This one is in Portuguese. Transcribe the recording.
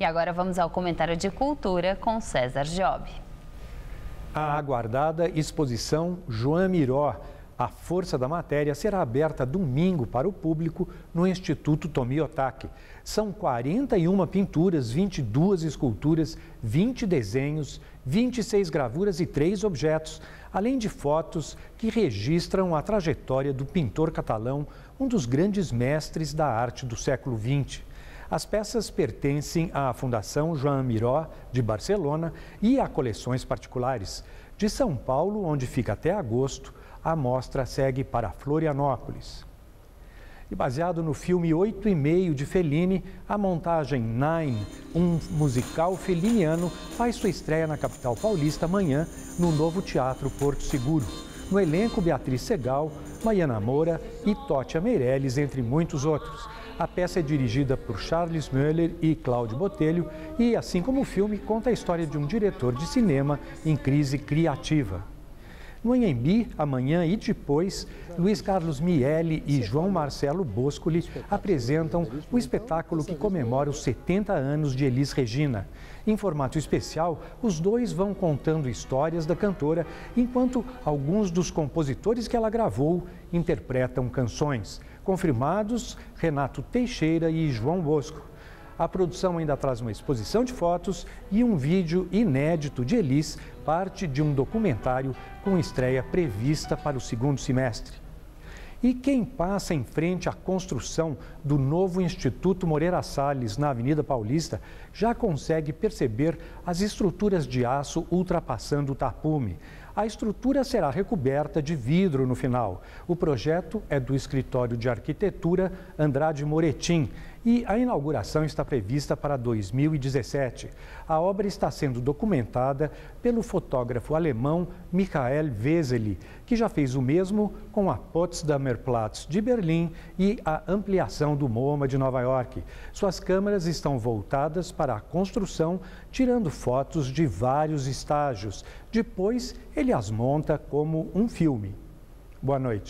E agora vamos ao comentário de cultura com César Job. A aguardada exposição João Miró, a Força da Matéria, será aberta domingo para o público no Instituto Tomi Otaki. São 41 pinturas, 22 esculturas, 20 desenhos, 26 gravuras e 3 objetos, além de fotos que registram a trajetória do pintor catalão, um dos grandes mestres da arte do século XX. As peças pertencem à Fundação Joan Miró, de Barcelona, e a coleções particulares. De São Paulo, onde fica até agosto, a mostra segue para Florianópolis. E baseado no filme Oito e Meio de Fellini, a montagem Nine, um musical feliniano, faz sua estreia na capital paulista amanhã no novo Teatro Porto Seguro. No elenco, Beatriz Segal, Maiana Moura e Tótia Meirelles, entre muitos outros. A peça é dirigida por Charles Möller e Cláudio Botelho e, assim como o filme, conta a história de um diretor de cinema em crise criativa. No Anhembi, amanhã e depois, Luiz Carlos Miele e João Marcelo Boscoli apresentam o espetáculo que comemora os 70 anos de Elis Regina. Em formato especial, os dois vão contando histórias da cantora, enquanto alguns dos compositores que ela gravou interpretam canções. Confirmados, Renato Teixeira e João Bosco. A produção ainda traz uma exposição de fotos e um vídeo inédito de Elis, parte de um documentário com estreia prevista para o segundo semestre. E quem passa em frente à construção do novo Instituto Moreira Salles, na Avenida Paulista, já consegue perceber as estruturas de aço ultrapassando o tapume. A estrutura será recoberta de vidro no final. O projeto é do escritório de arquitetura Andrade Moretim e a inauguração está prevista para 2017. A obra está sendo documentada pelo fotógrafo alemão Michael Wesely, que já fez o mesmo com a Potsdamer Platz de Berlim e a ampliação do MoMA de Nova York. Suas câmeras estão voltadas para a construção, tirando fotos de vários estágios. Depois, ele as monta como um filme. Boa noite.